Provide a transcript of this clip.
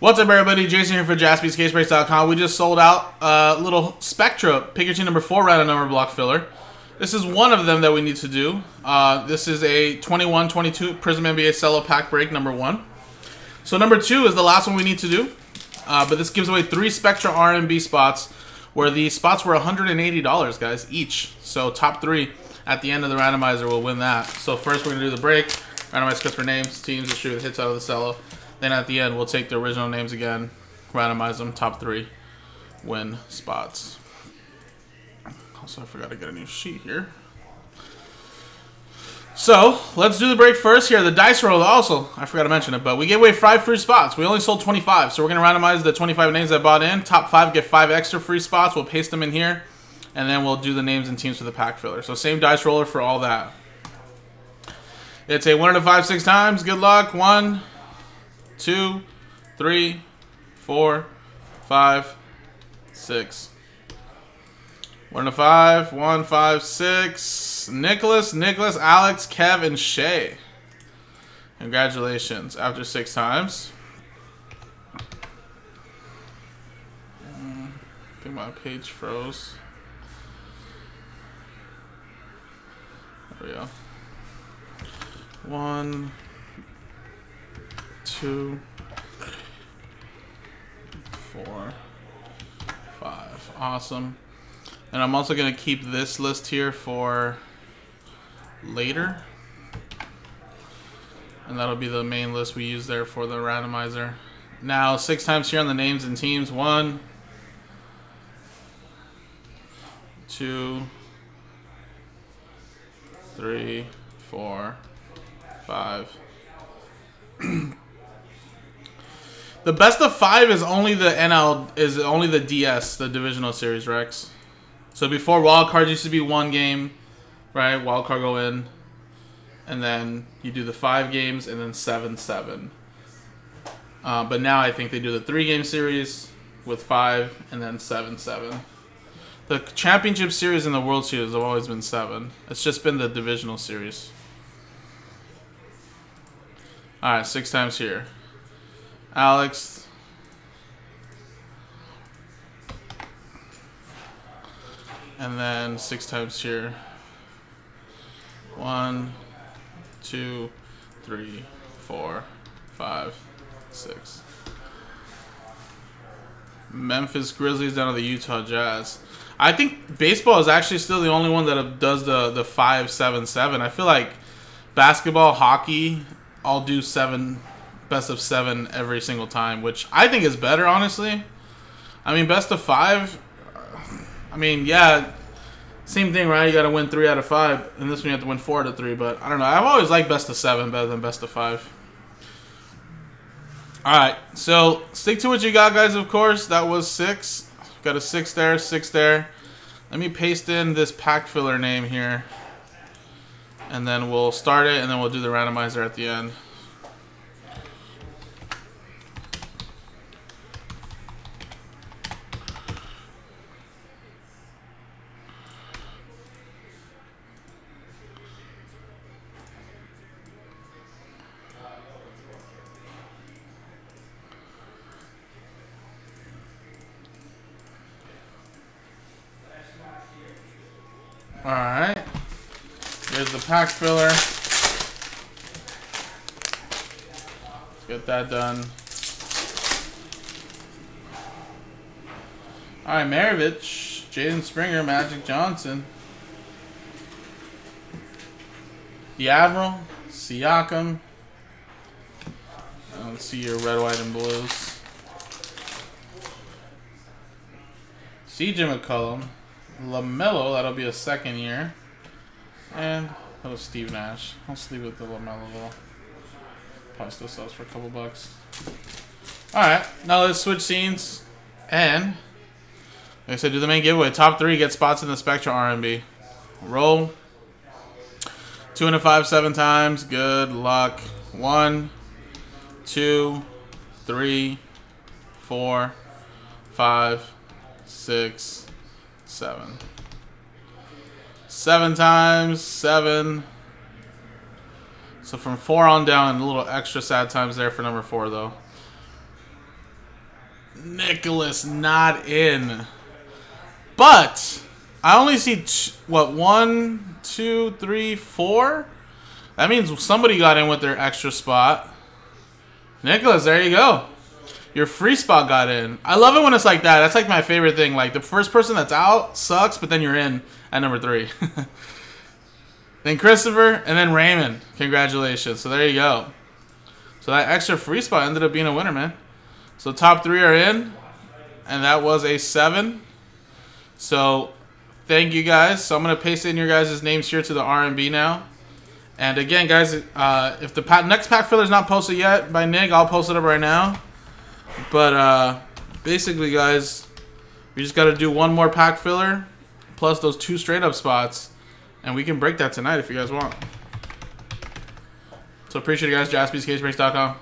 What's up, everybody? Jason here for JaspysCaseBreaks.com. We just sold out a uh, little Spectra Pikachu number 4 random number block filler. This is one of them that we need to do. Uh, this is a 21-22 Prizm NBA Cello Pack Break number 1. So number 2 is the last one we need to do. Uh, but this gives away 3 Spectra RNB spots where the spots were $180, guys, each. So top 3 at the end of the randomizer will win that. So first we're going to do the break. Randomize cuts for names, teams, distribute hits out of the cello. Then at the end, we'll take the original names again, randomize them, top three, win spots. Also, I forgot to get a new sheet here. So, let's do the break first here. The dice roll also, I forgot to mention it, but we gave away five free spots. We only sold 25, so we're going to randomize the 25 names I bought in. Top five get five extra free spots. We'll paste them in here, and then we'll do the names and teams for the pack filler. So same dice roller for all that. It's a one to five, six times. Good luck. One, two, three, four, five, six. One to five, one, five, six. Nicholas, Nicholas, Alex, Kev, and Shay. Congratulations. After six times. Mm, I think my page froze. There we go. One, two, four, five. Awesome. And I'm also going to keep this list here for later. And that'll be the main list we use there for the randomizer. Now, six times here on the names and teams. One, two, three, four, five. The best of five is only the NL is only the DS, the divisional series, Rex. So before wild cards used to be one game, right? Wild card go in, and then you do the five games and then seven seven. Uh, but now I think they do the three game series with five and then seven seven. The championship series and the World Series have always been seven. It's just been the divisional series. All right, six times here. Alex. And then six times here. One, two, three, four, five, six. Memphis Grizzlies down to the Utah Jazz. I think baseball is actually still the only one that does the the five seven seven. I feel like basketball, hockey, all do seven best of seven every single time, which I think is better, honestly. I mean, best of five. I mean, yeah, same thing, right? You got to win three out of five, and this one you have to win four out of three. But I don't know. I've always liked best of seven better than best of five. All right, so stick to what you got, guys. Of course, that was six. Got a six there, six there. Let me paste in this pack filler name here, and then we'll start it, and then we'll do the randomizer at the end. Alright. Here's the pack filler. Let's get that done. Alright, Maravich, Jaden Springer, Magic Johnson. The Admiral, Siakam. Let's see your red, white, and blues. CJ McCollum. LaMelo, that'll be a second year. And was Steve Nash. I'll sleep with the LaMelo though. Probably still sells for a couple bucks. Alright, now let's switch scenes. And, like I said, do the main giveaway. Top three get spots in the Spectra RNB. Roll. Two and a five, seven times. Good luck. One, two, three, four, five, six, seven. Seven times, seven. So from four on down, a little extra sad times there for number four, though. Nicholas not in. But I only see what one, two, three, four. That means somebody got in with their extra spot. Nicholas, there you go. Your free spot got in. I love it when it's like that. That's like my favorite thing. Like the first person that's out sucks, but then you're in at number three. then Christopher, and then Raymond. Congratulations. So there you go. So that extra free spot ended up being a winner, man. So top three are in, and that was a seven. So thank you guys. So I'm gonna paste in your guys' names here to the RNB now. And again, guys, uh, if the next pack filler is not posted yet by Nick, I'll post it up right now. But uh, basically, guys, we just got to do one more pack filler plus those two straight up spots. And we can break that tonight if you guys want. So appreciate it, guys. JaspysCaseBreaks.com.